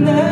never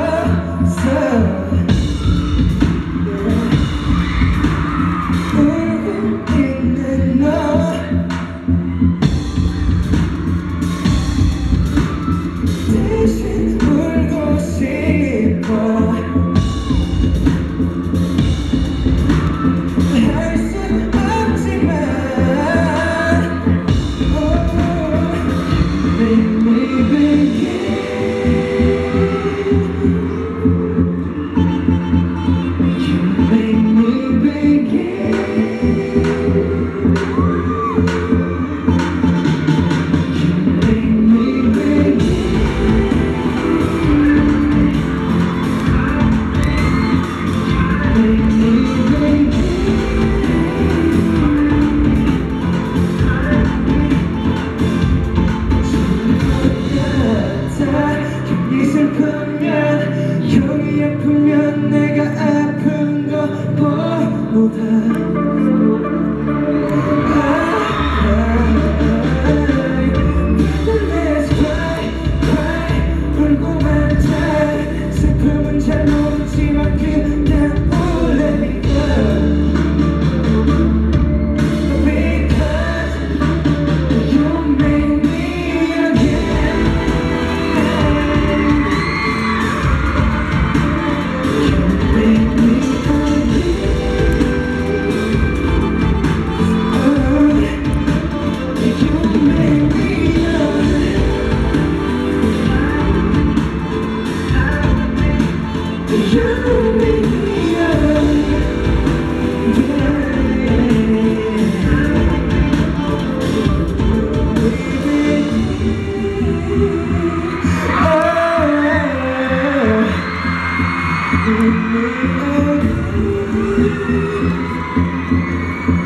Thank you.